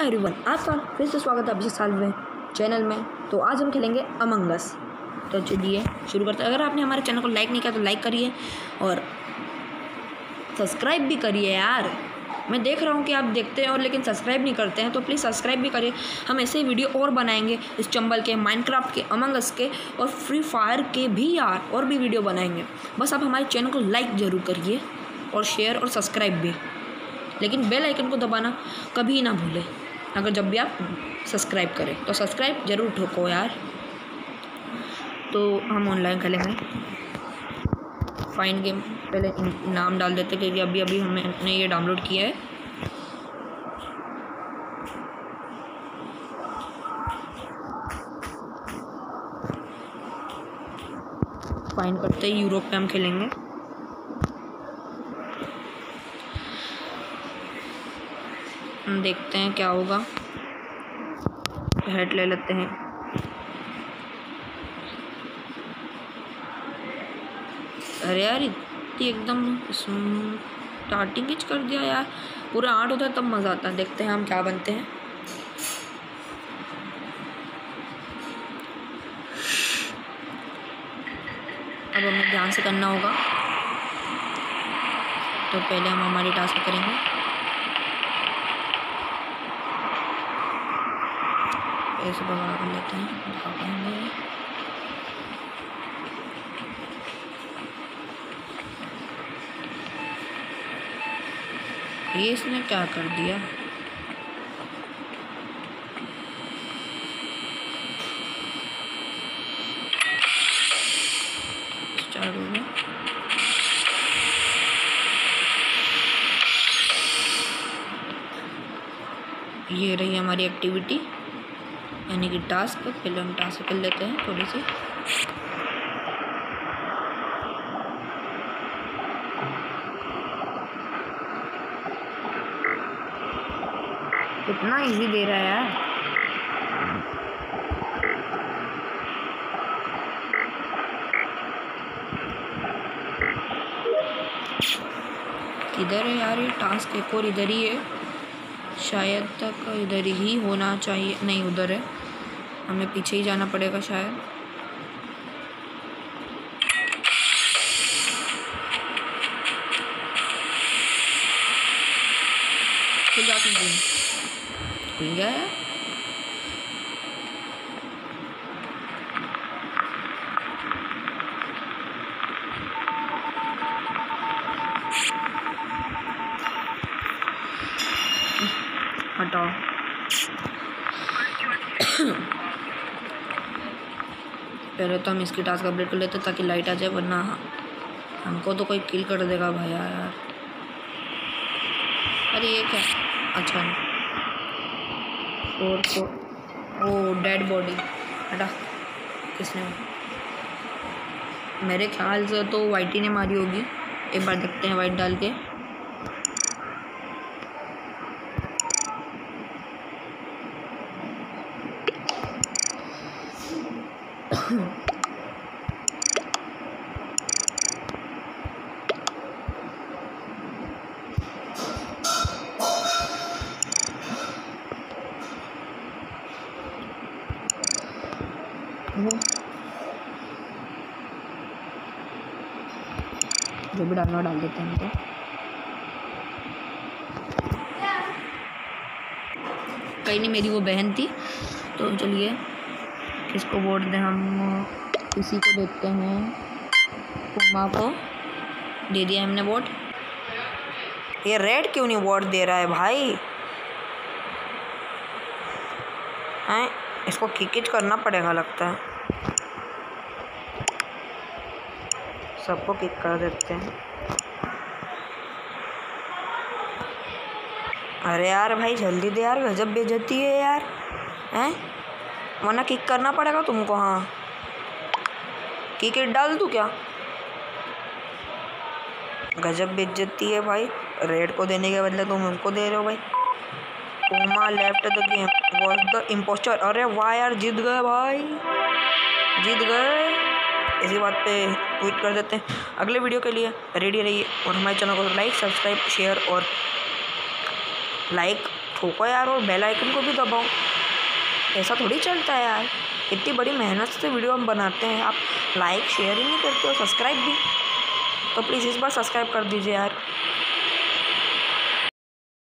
Everyone आपका फिर से स्वागत है अभिषेक में चैनल में। तो आज हम खेलेंगे अमंगस तो चलिए शुरू करते हैं। अगर आपने हमारे चैनल को लाइक नहीं किया तो लाइक करिए और सब्सक्राइब भी करिए यार। मैं देख रहा हूँ कि आप देखते हैं और लेकिन सब्सक्राइब नहीं करते हैं तो प्लीज़ सब्सक्राइब भी करिए। हम ऐसे वीडियो और बनाएँगे इस चंबल के माइनक्राफ्ट के अमंगस के और फ्री फायर के भी यार और भी वीडियो बनाएँगे। बस आप हमारे चैनल को लाइक ज़रूर करिए और शेयर और सब्सक्राइब भी। लेकिन बेल आइकन को दबाना कभी ना भूलें। अगर जब भी आप सब्सक्राइब करें तो सब्सक्राइब ज़रूर ठोको यार। तो हम ऑनलाइन खेलेंगे फाइन गेम पहले नाम डाल देते क्योंकि अभी अभी हमने ये डाउनलोड किया है। फाइन करते ही यूरोप पे हम खेलेंगे। देखते हैं क्या होगा। हेड ले लेते हैं। अरे यार, इतनी एकदम स्टार्टिंग ही कर दिया यार। पूरा आठ होता है तब मज़ा आता है। देखते हैं हम क्या बनते हैं। अब हमें ध्यान से करना होगा। तो पहले हम हमारी टास्क करेंगे। ऐसे कर लेते हैं। भागेंगे ये इसने क्या कर दिया? ये रही हमारी एक्टिविटी यानी कि टास्क पहले हम टास्क कर लेते हैं थोड़ी सी। कितना इजी दे रहा है यार। इधर है यार ये टास्क एक और इधर ही है। शायद तक इधर ही होना चाहिए। नहीं, उधर है। हमें पीछे ही जाना पड़ेगा शायद। खुल खुल गया है? हटाओ। पहले तो हम इसकी टास्क अपडेट कर लेते हैं ताकि लाइट आ जाए, वरना हमको तो कोई किल कर देगा भैया यार। अरे ये क्या? अच्छा। Four four O dead body हटा। किसने? मेरे ख्याल से तो वाइटी ने मारी होगी। एक बार देखते हैं वाइट डाल के। जो भी डालना डाल देते हैं तो कहीं नहीं, मेरी वो बहन थी तो चलिए। किसको वोट दें हम किसी को देखते हैं। उमा को। दे दिया हमने वोट। ये रेड क्यों नहीं वोट दे रहा है भाई? हैं? इसको किकिच करना पड़ेगा लगता है। सबको किक कर देते हैं। अरे यार भाई जल्दी दे यार गजब बेइज्जती है यार। हैं? वरना किक करना पड़ेगा तुमको हाँ। किकेट डाल दूँ क्या? गजब बेइज्जती है भाई। रेड को देने के बदले तुम उनको दे रहे हो भाई। Coma left the game was the impostor अरे वाह यार, जीत गए भाई। जीत गए। इसी बात पे ट्वीट कर देते हैं। अगले वीडियो के लिए रेडी रहिए और हमारे चैनल को लाइक सब्सक्राइब शेयर और लाइक ठोको यार और बेल आइकन को भी दबाओ। ऐसा थोड़ी चलता है यार। इतनी बड़ी मेहनत से वीडियो हम बनाते हैं, आप लाइक शेयर ही नहीं करते हो सब्सक्राइब भी। तो प्लीज़ इस बार सब्सक्राइब कर दीजिए यार।